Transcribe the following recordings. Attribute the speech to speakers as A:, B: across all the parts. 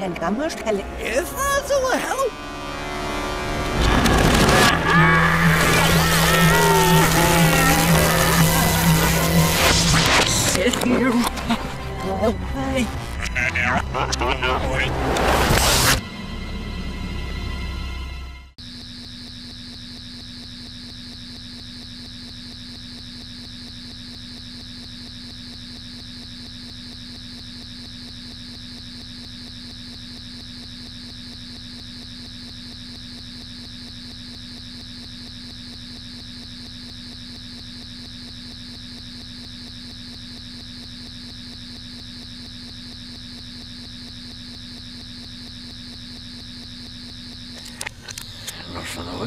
A: den Gammerstelle.
B: If that's a help. Sit here.
A: Oh, hey.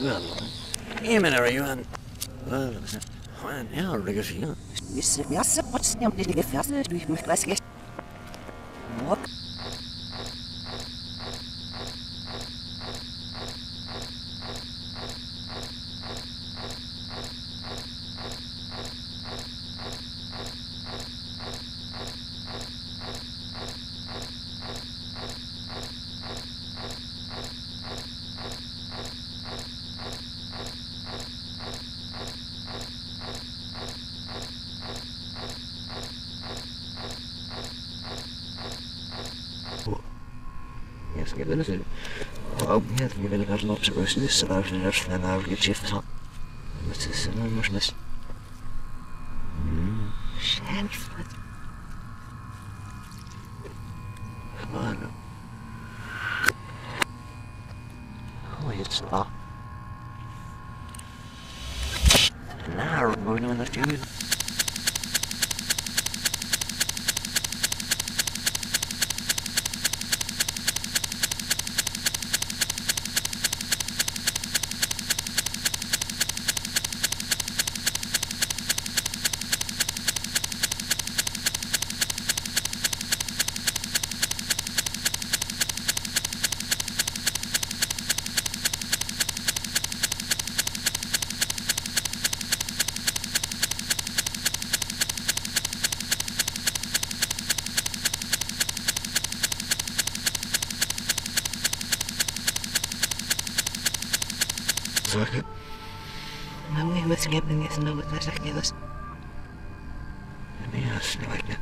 B: Eamon, are you? On? Juan,
A: uh,
C: Yes, give it a Oh, yeah, give it a lots of so that was an hour get shift on. What's this? No, much less. Hmm. Sheriff. Come on. Oh, it's not. Now we're going on the Sorry. Mami mesti ngepeng ya senang buat masak ya bos. Ini harus lagi.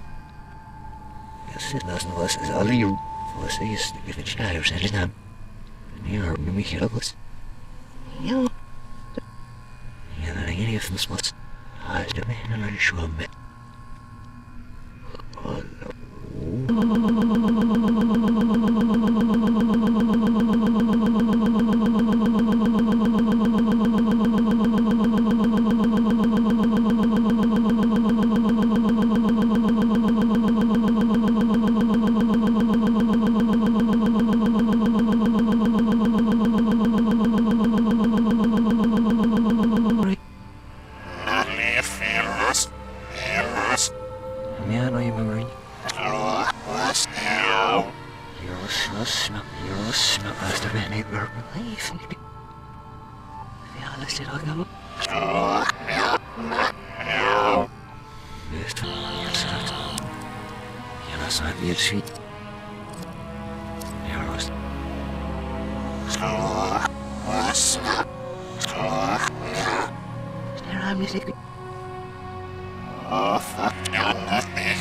C: Ya sedas no vas a salir. Vos es que te chayos en el nam. Ni har mi mi kira bos. Ya. Ya na ngini f be. Ya no hay memory. Yarosna, Yarosna, hasta venir ver life. Ya la se lo hago. Esto, ya se lo Ya la sabía, sí. Yaros. Era music. Correct. Doing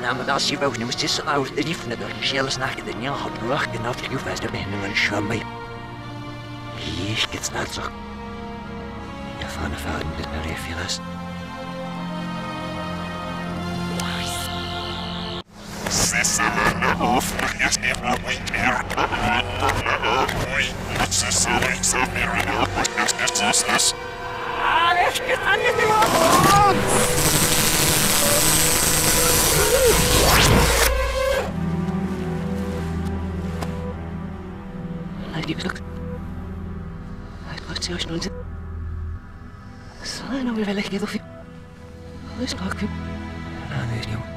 C: Nou, maar als je woont, dan moet je zo oud dat je van de zelfs naar de nieuw had werken of je vast de benen en schummel. Hier geht's naar zo. In de wind meer dan een wind.
A: Sesselene is in de wind meer dan een wind. video's. Het wordt zelfs nooit. Zijn
B: we wel echt
C: of je. Alles pak je. Nou, nee, joh.